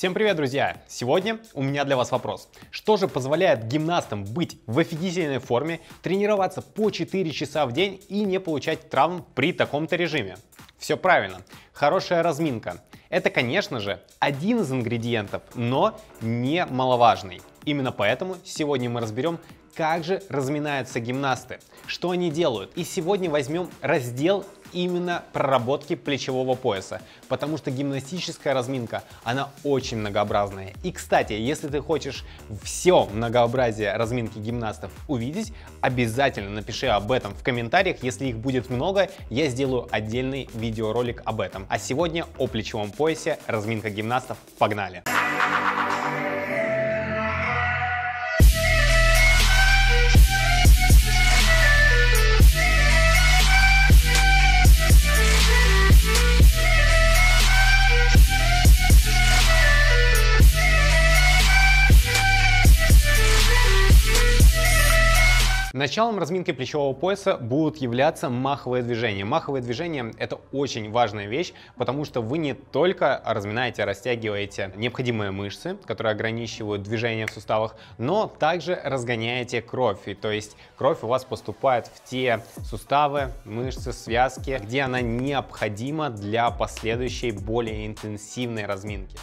Всем привет, друзья! Сегодня у меня для вас вопрос. Что же позволяет гимнастам быть в офигительной форме, тренироваться по 4 часа в день и не получать травм при таком-то режиме? Все правильно. Хорошая разминка. Это, конечно же, один из ингредиентов, но не маловажный. Именно поэтому сегодня мы разберем, как же разминаются гимнасты, что они делают. И сегодня возьмем раздел именно проработки плечевого пояса, потому что гимнастическая разминка, она очень многообразная. И, кстати, если ты хочешь все многообразие разминки гимнастов увидеть, обязательно напиши об этом в комментариях. Если их будет много, я сделаю отдельный видеоролик об этом. А сегодня о плечевом поясе, разминка гимнастов. Погнали! Началом разминки плечевого пояса будут являться маховые движения. Маховые движения это очень важная вещь, потому что вы не только разминаете, растягиваете необходимые мышцы, которые ограничивают движение в суставах, но также разгоняете кровь. И, то есть кровь у вас поступает в те суставы, мышцы, связки, где она необходима для последующей более интенсивной разминки.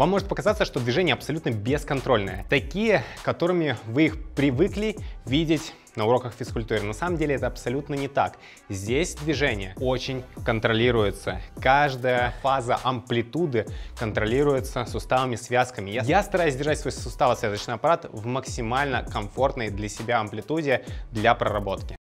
Вам может показаться, что движения абсолютно бесконтрольные. Такие, которыми вы их привыкли видеть на уроках физкультуры. На самом деле это абсолютно не так. Здесь движение очень контролируется. Каждая фаза амплитуды контролируется суставами, связками. Я, я стараюсь держать свой суставо-связочный аппарат в максимально комфортной для себя амплитуде для проработки.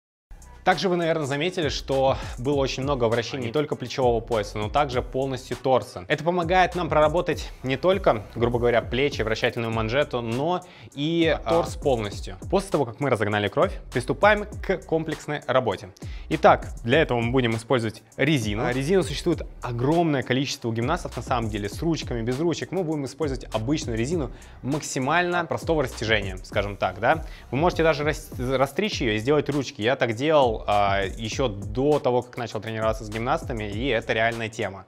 Также вы, наверное, заметили, что было очень много вращений не только плечевого пояса, но также полностью торса. Это помогает нам проработать не только, грубо говоря, плечи, вращательную манжету, но и а, торс полностью. После того, как мы разогнали кровь, приступаем к комплексной работе. Итак, для этого мы будем использовать резину. А, резину существует огромное количество у гимнастов на самом деле, с ручками, без ручек. Мы будем использовать обычную резину максимально простого растяжения, скажем так, да. Вы можете даже растричь ее и сделать ручки. Я так делал а, еще до того, как начал тренироваться с гимнастами, и это реальная тема.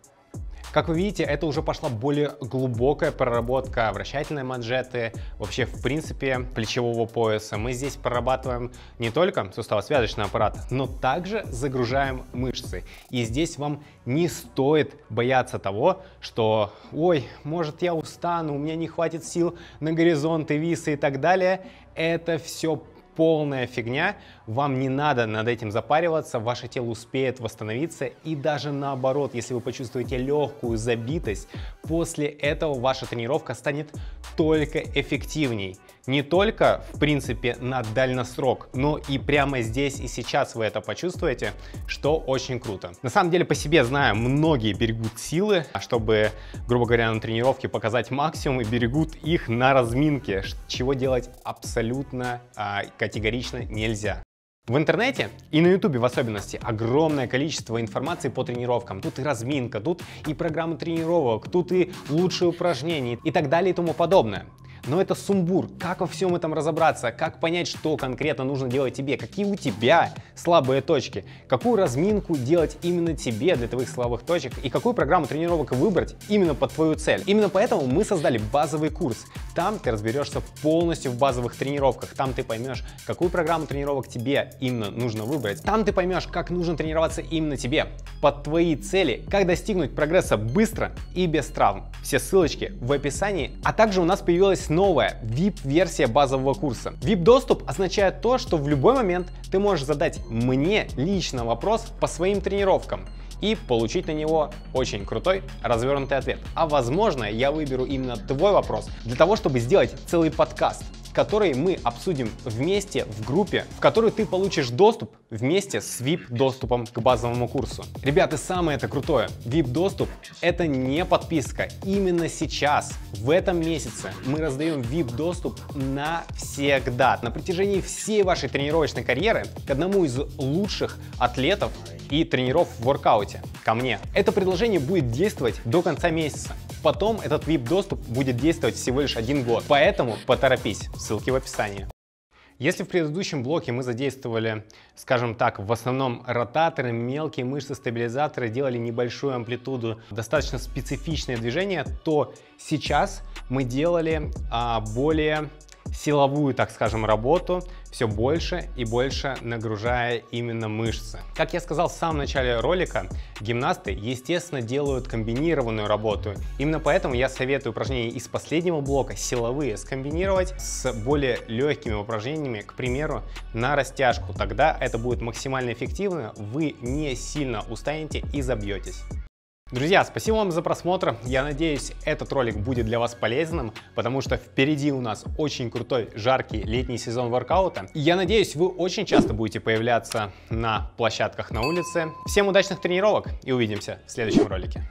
Как вы видите, это уже пошла более глубокая проработка вращательной манжеты, вообще в принципе плечевого пояса. Мы здесь прорабатываем не только суставо-связочный аппарат, но также загружаем мышцы. И здесь вам не стоит бояться того, что ой, может я устану, у меня не хватит сил на горизонты, висы и так далее. Это все полная фигня, вам не надо над этим запариваться, ваше тело успеет восстановиться и даже наоборот, если вы почувствуете легкую забитость, после этого ваша тренировка станет только эффективней. Не только, в принципе, на дальносрок, но и прямо здесь и сейчас вы это почувствуете, что очень круто. На самом деле, по себе знаю, многие берегут силы, чтобы, грубо говоря, на тренировке показать максимум и берегут их на разминке, чего делать абсолютно а, категорично нельзя. В интернете и на ютубе в особенности огромное количество информации по тренировкам. Тут и разминка, тут и программы тренировок, тут и лучшие упражнения и так далее и тому подобное. Но это сумбур. Как во всем этом разобраться? Как понять, что конкретно нужно делать тебе? Какие у тебя слабые точки? Какую разминку делать именно тебе для твоих слабых точек? И какую программу тренировок выбрать именно под твою цель? Именно поэтому мы создали базовый курс. Там ты разберешься полностью в базовых тренировках. Там ты поймешь, какую программу тренировок тебе именно нужно выбрать. Там ты поймешь, как нужно тренироваться именно тебе, под твои цели, как достигнуть прогресса быстро и без травм. Все ссылочки в описании. А также у нас появилась новая VIP-версия базового курса. VIP-доступ означает то, что в любой момент ты можешь задать мне лично вопрос по своим тренировкам и получить на него очень крутой развернутый ответ. А возможно, я выберу именно твой вопрос для того, чтобы сделать целый подкаст который мы обсудим вместе в группе, в которую ты получишь доступ вместе с VIP-доступом к базовому курсу. Ребята, самое это крутое, VIP-доступ это не подписка. Именно сейчас, в этом месяце, мы раздаем VIP-доступ навсегда, на протяжении всей вашей тренировочной карьеры к одному из лучших атлетов и тренеров в воркауте, ко мне. Это предложение будет действовать до конца месяца. Потом этот VIP-доступ будет действовать всего лишь один год, поэтому поторопись, ссылки в описании. Если в предыдущем блоке мы задействовали, скажем так, в основном ротаторы, мелкие мышцы, стабилизаторы, делали небольшую амплитуду, достаточно специфичные движения, то сейчас мы делали а, более силовую, так скажем, работу, все больше и больше нагружая именно мышцы. Как я сказал в самом начале ролика, гимнасты, естественно, делают комбинированную работу. Именно поэтому я советую упражнения из последнего блока, силовые, скомбинировать с более легкими упражнениями, к примеру, на растяжку. Тогда это будет максимально эффективно, вы не сильно устанете и забьетесь. Друзья, спасибо вам за просмотр. Я надеюсь, этот ролик будет для вас полезным, потому что впереди у нас очень крутой, жаркий летний сезон воркаута. Я надеюсь, вы очень часто будете появляться на площадках на улице. Всем удачных тренировок и увидимся в следующем ролике.